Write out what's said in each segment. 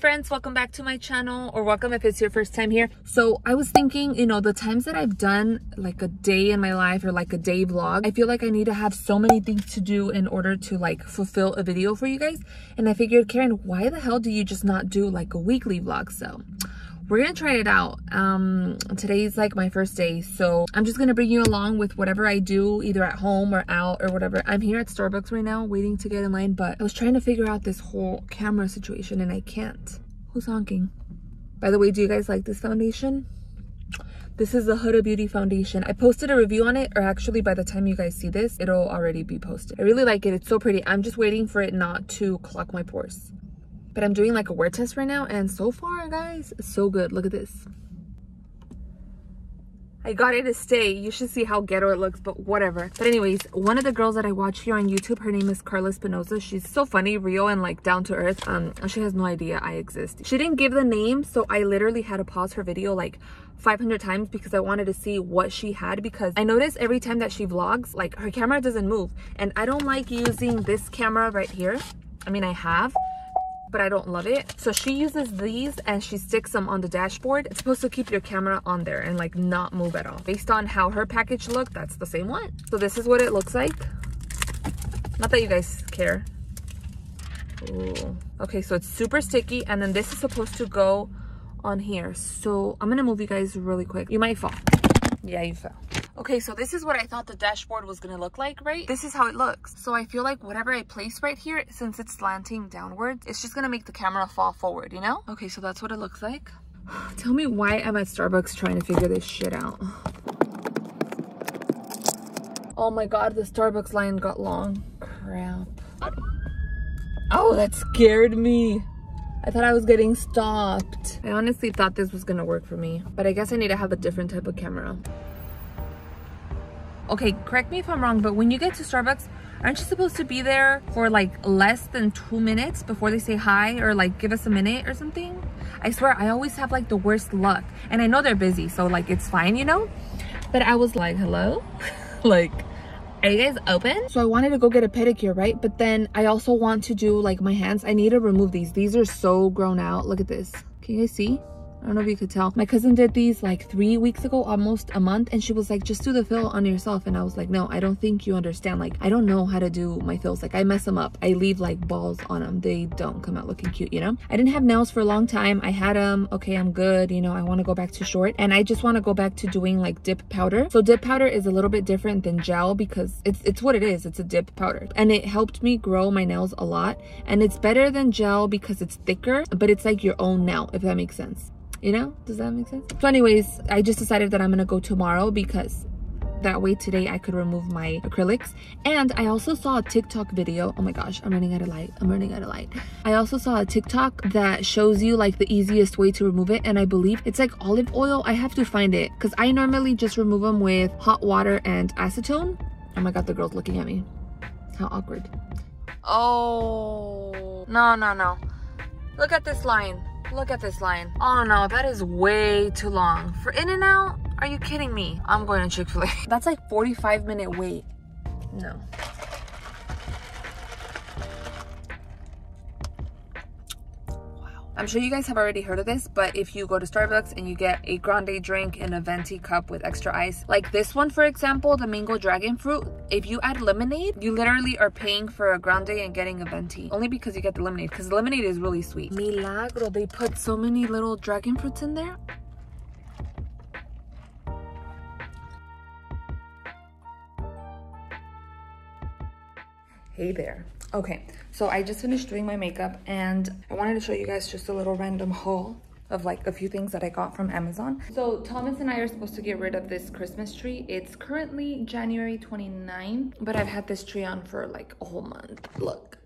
Friends, welcome back to my channel or welcome if it's your first time here. So I was thinking, you know, the times that I've done like a day in my life or like a day vlog, I feel like I need to have so many things to do in order to like fulfill a video for you guys. And I figured, Karen, why the hell do you just not do like a weekly vlog? So we're gonna try it out um today's like my first day so i'm just gonna bring you along with whatever i do either at home or out or whatever i'm here at starbucks right now waiting to get in line but i was trying to figure out this whole camera situation and i can't who's honking by the way do you guys like this foundation this is the Huda Beauty foundation. I posted a review on it, or actually by the time you guys see this, it'll already be posted. I really like it. It's so pretty. I'm just waiting for it not to clog my pores but I'm doing like a wear test right now and so far guys so good look at this I got it to stay. You should see how ghetto it looks, but whatever. But anyways, one of the girls that I watch here on YouTube, her name is Carla Espinosa. She's so funny, real, and like down to earth. Um, she has no idea I exist. She didn't give the name, so I literally had to pause her video like 500 times because I wanted to see what she had because I notice every time that she vlogs, like her camera doesn't move. And I don't like using this camera right here. I mean, I have, but I don't love it. So she uses these and she sticks them on the dashboard. It's supposed to keep your camera on there and like not move at all. Based on how her package looked, that's the same one. So this is what it looks like. Not that you guys care. Ooh. Okay, so it's super sticky and then this is supposed to go on here. So I'm gonna move you guys really quick. You might fall. Yeah, you fell. Okay, so this is what I thought the dashboard was gonna look like, right? This is how it looks. So I feel like whatever I place right here, since it's slanting downwards, it's just gonna make the camera fall forward, you know? Okay, so that's what it looks like. Tell me why I'm at Starbucks trying to figure this shit out. Oh my god, the Starbucks line got long. Crap. Oh, that scared me. I thought I was getting stopped. I honestly thought this was gonna work for me, but I guess I need to have a different type of camera okay correct me if i'm wrong but when you get to starbucks aren't you supposed to be there for like less than two minutes before they say hi or like give us a minute or something? I swear i always have like the worst luck. And i know they're busy so like it's fine you know? But i was like hello? Like are you guys open? So i wanted to go get a pedicure right? But then i also want to do like my hands. I need to remove these. These are so grown out. Look at this. Can you guys see I don't know if you could tell. My cousin did these like three weeks ago, almost a month. And she was like, just do the fill on yourself. And I was like, no, I don't think you understand. Like, I don't know how to do my fills. Like I mess them up. I leave like balls on them. They don't come out looking cute, you know? I didn't have nails for a long time. I had them. Okay, I'm good. You know, I want to go back to short. And I just want to go back to doing like dip powder. So dip powder is a little bit different than gel because it's, it's what it is. It's a dip powder. And it helped me grow my nails a lot. And it's better than gel because it's thicker, but it's like your own nail, if that makes sense you know? Does that make sense? So anyways i just decided that i'm gonna go tomorrow because that way today I could remove my acrylics. And I also saw a TikTok video. Oh my gosh I'm running out of light. I'm running out of light. I also saw a TikTok that shows you like the easiest way to remove it. And I believe it's like olive oil. I have to find it because I normally just remove them with hot water and acetone. Oh my god the girl's looking at me. How awkward. Oh. No no no. Look at this line Look at this line. Oh no, that is way too long. For In-N-Out? Are you kidding me? I'm going to Chick-fil-A. That's like 45 minute wait. No. I'm sure you guys have already heard of this, but if you go to Starbucks and you get a grande drink in a venti cup with extra ice, like this one, for example, the mango dragon fruit, if you add lemonade, you literally are paying for a grande and getting a venti. Only because you get the lemonade, because the lemonade is really sweet. Milagro, they put so many little dragon fruits in there. Hey there. Okay, so I just finished doing my makeup and I wanted to show you guys just a little random haul of like a few things that I got from Amazon. So Thomas and I are supposed to get rid of this Christmas tree. It's currently January 29, but I've had this tree on for like a whole month. Look.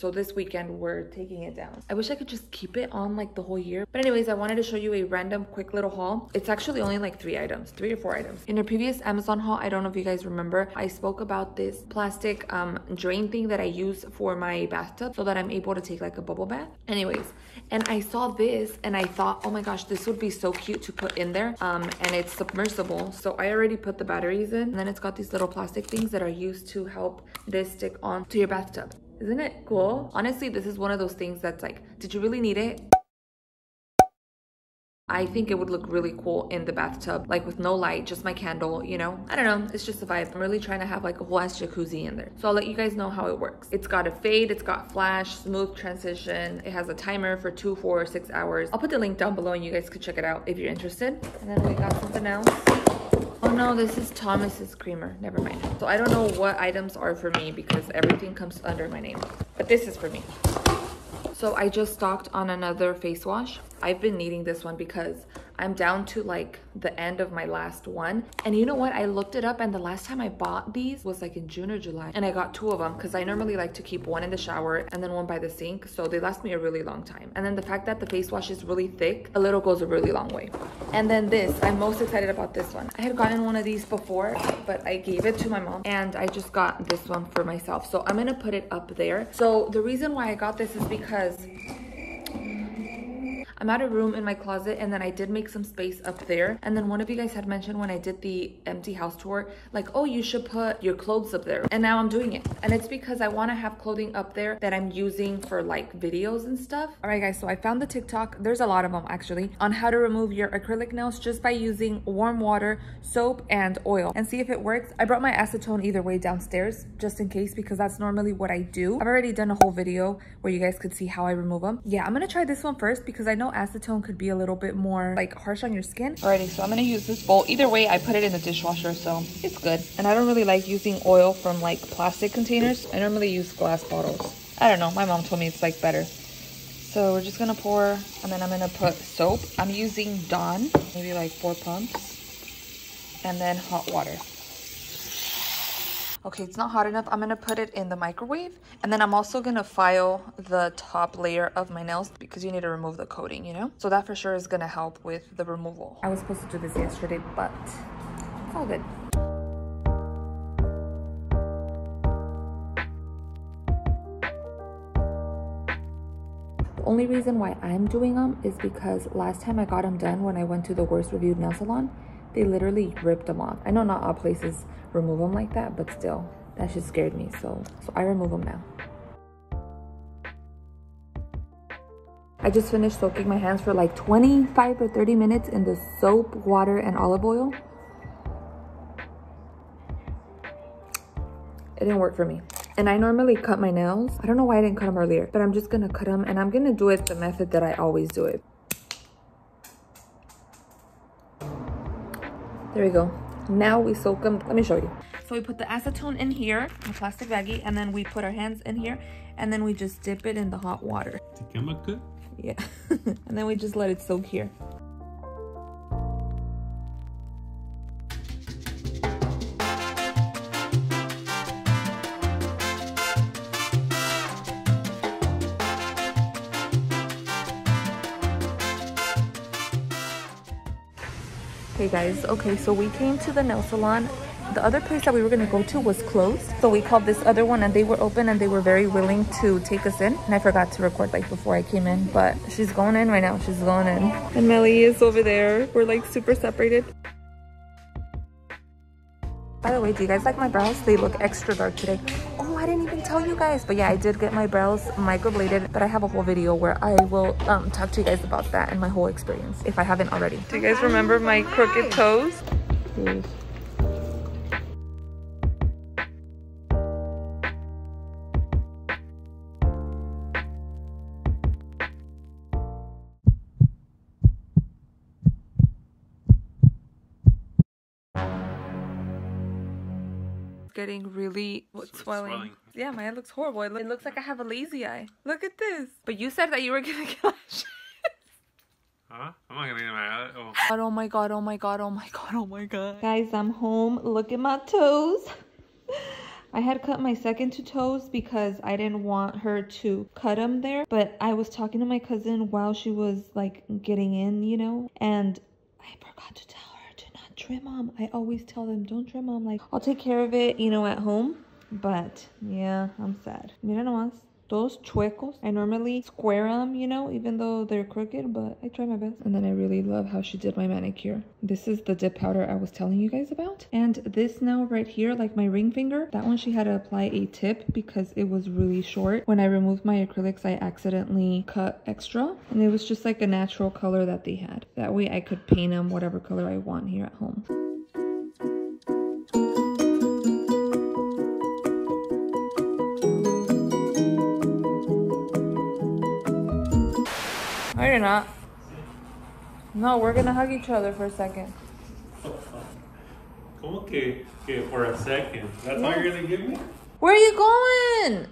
So this weekend, we're taking it down. I wish I could just keep it on like the whole year. But anyways, I wanted to show you a random quick little haul. It's actually only like three items, three or four items. In a previous Amazon haul, I don't know if you guys remember, I spoke about this plastic um, drain thing that I use for my bathtub so that I'm able to take like a bubble bath. Anyways, and I saw this and I thought, oh my gosh, this would be so cute to put in there. Um, and it's submersible. So I already put the batteries in and then it's got these little plastic things that are used to help this stick on to your bathtub. Isn't it cool? Honestly, this is one of those things that's like, did you really need it? I think it would look really cool in the bathtub, like with no light, just my candle, you know? I don't know, it's just a vibe. I'm really trying to have like a whole ass jacuzzi in there. So I'll let you guys know how it works. It's got a fade, it's got flash, smooth transition. It has a timer for two, four, six hours. I'll put the link down below and you guys could check it out if you're interested. And then we got something else. Oh no, this is Thomas's creamer. Never mind. So I don't know what items are for me because everything comes under my name. But this is for me. So I just stocked on another face wash. I've been needing this one because I'm down to like the end of my last one. And you know what? I looked it up and the last time I bought these was like in June or July. And I got two of them because I normally like to keep one in the shower and then one by the sink. So they last me a really long time. And then the fact that the face wash is really thick, a little goes a really long way. And then this, I'm most excited about this one. I had gotten one of these before, but I gave it to my mom and I just got this one for myself. So I'm gonna put it up there. So the reason why I got this is because I'm out of room in my closet and then I did make some space up there. And then one of you guys had mentioned when I did the empty house tour, like, oh, you should put your clothes up there. And now I'm doing it. And it's because I want to have clothing up there that I'm using for like videos and stuff. All right, guys, so I found the TikTok. There's a lot of them actually on how to remove your acrylic nails just by using warm water, soap, and oil and see if it works. I brought my acetone either way downstairs just in case because that's normally what I do. I've already done a whole video where you guys could see how I remove them. Yeah, I'm gonna try this one first because I know acetone could be a little bit more like harsh on your skin. Alrighty, so I'm gonna use this bowl. Either way, I put it in the dishwasher, so it's good. And I don't really like using oil from like plastic containers. I normally use glass bottles. I don't know, my mom told me it's like better. So we're just gonna pour, and then I'm gonna put soap. I'm using Dawn, maybe like four pumps. And then hot water. Okay, it's not hot enough. I'm gonna put it in the microwave. And then I'm also gonna file the top layer of my nails because you need to remove the coating, you know? So that for sure is gonna help with the removal. I was supposed to do this yesterday, but it's all good. The only reason why I'm doing them is because last time I got them done when I went to the worst reviewed nail salon, they literally ripped them off. I know not all places remove them like that, but still, that just scared me. So, so I remove them now. I just finished soaking my hands for like 25 or 30 minutes in the soap, water, and olive oil. It didn't work for me. And I normally cut my nails. I don't know why I didn't cut them earlier, but I'm just gonna cut them and I'm gonna do it the method that I always do it. There we go. Now we soak them. Let me show you. So we put the acetone in here, the plastic baggie, and then we put our hands in here, and then we just dip it in the hot water. Yeah. and then we just let it soak here. Hey guys, okay, so we came to the nail salon. The other place that we were gonna go to was closed. So we called this other one and they were open and they were very willing to take us in. And I forgot to record like before I came in, but she's going in right now. She's going in. And Melly is over there. We're like super separated. By the way, do you guys like my brows? They look extra dark today. Oh, I didn't even tell you guys. But yeah, I did get my brows microbladed. But I have a whole video where I will um, talk to you guys about that and my whole experience, if I haven't already. Do you guys remember my crooked toes? Getting really what, swelling. swelling. Yeah, my eye looks horrible. It, lo it, looks like I have a lazy eye. Look at this. But you said that you were gonna get lashes. Huh? I'm not gonna get my eye. Oh. oh my god, oh my god, oh my god, oh my god. Guys, I'm home. Look at my toes. I had cut my second two toes because I didn't want her to cut them there. But I was talking to my cousin while she was like getting in, you know, and I forgot to tell trim. I always tell them, don't trim them. Like, I'll take care of it, you know, at home. But, yeah, I'm sad. Mira nomás. Those chuecos. I normally square them, you know, even though they're crooked, but I try my best. And then I really love how she did my manicure. This is the dip powder I was telling you guys about. And this now right here, like my ring finger, that one she had to apply a tip because it was really short. When I removed my acrylics, I accidentally cut extra and it was just like a natural color that they had. That way I could paint them whatever color I want here at home. Not. No, we're gonna hug each other for a second. Como que, que for a second? That's all you're gonna give me? Where are you going?